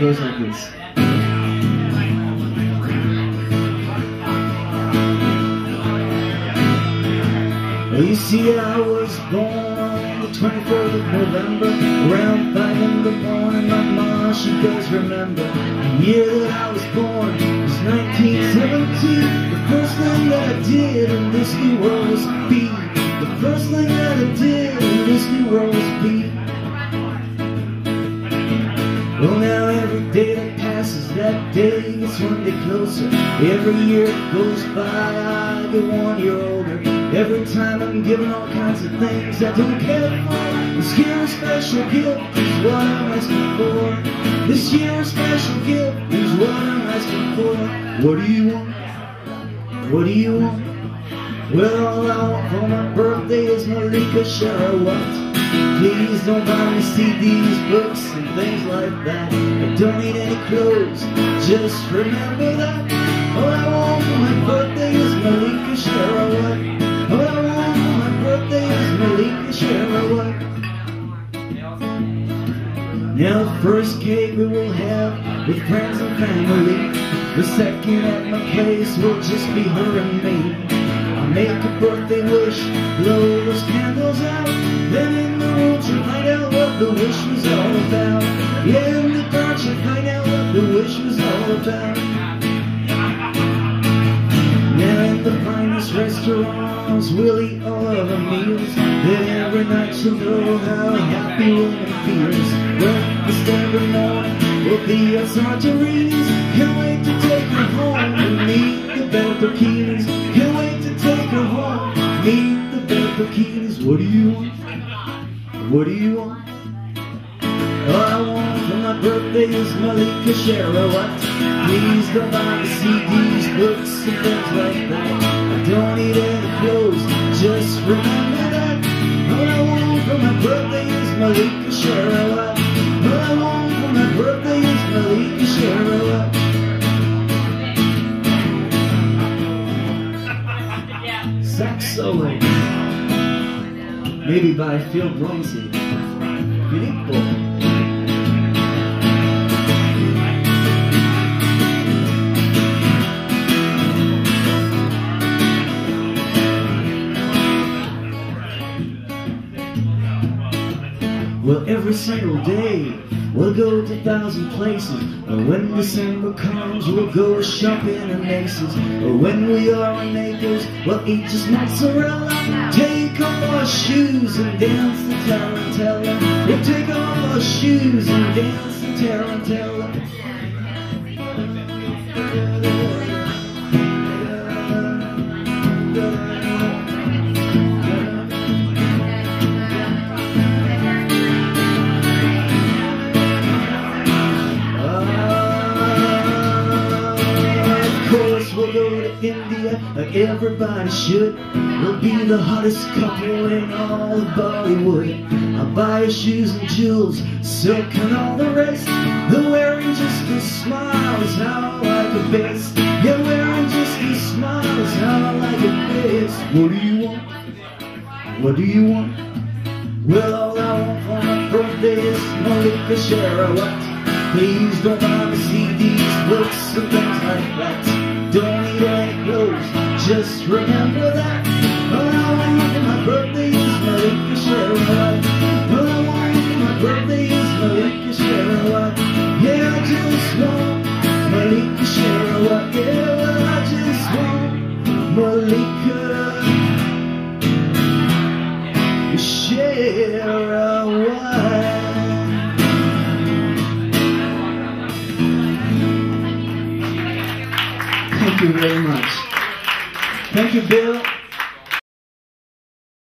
Goes like this. You see, I was born on the 24th of November, around 5 in the morning. My mom, she does remember the year that I was born was 1917. The first thing that I did in this new world was be. The first thing that I did in this new world was be. That day gets one day closer. Every year goes by, I get one year older. Every time I'm given all kinds of things I don't care for. This year a special gift is what I'm asking for. This year a special gift is what I'm asking for. What do you want? What do you want? Well, all I want for my birthday is Mallika Sherawat. Please don't buy me CDs, books, and things like that. I don't need any clothes, just remember that. All I want for my birthday is Mallika Sherawat. All I want for my birthday is Mallika Sherawat. Now the first cake we will have with friends and family. The second at my place will just be her and me. Make a birthday wish, blow those candles out. Then in the woods you'll find out what the wish was all about. In the dark you'll find out what the wish was all about. Now in the finest restaurants we'll eat all of our meals. Then every night you'll know how happy woman feels. Breakfast every morning will be our margaritas. Can't wait to take her home and meet the Bertocchinis. Can't What do you want? All I want for my birthday is Mallika Sherawat. Please don't buy me CDs, books, and things like that. I don't need any clothes, just remember that. All I want for my birthday is Mallika Sherawat. All I want for my birthday is Mallika Sherawat. Sax solo. Maybe by Phil Brontz. Filippo. Well, every single day we'll go to a thousand places. But when December comes, we'll go shopping at Macy's. Or when we are in Naples, we'll eat just mozzarella. Our shoes and dance the tarantella. We'll take off our shoes and dance the tarantella. Of course we'll go to India everybody should. We'll be the hottest couple in all of Bollywood. I'll buy your shoes and jewels, silk and all the rest. The wearing just a smile is how I like it best. Yeah, wearing just a smile is how I like it best. What do you want? What do you want? Well, all I want for my birthday is Mallika Sherawat. Please don't buy me CDs, books, and things like that. Don't need any clothes, just remember that. All I want for my birthday is Mallika Sherawat. All I want for my birthday is Mallika Sherawat. Yeah, I just want Thank you very much. Thank you, Bill.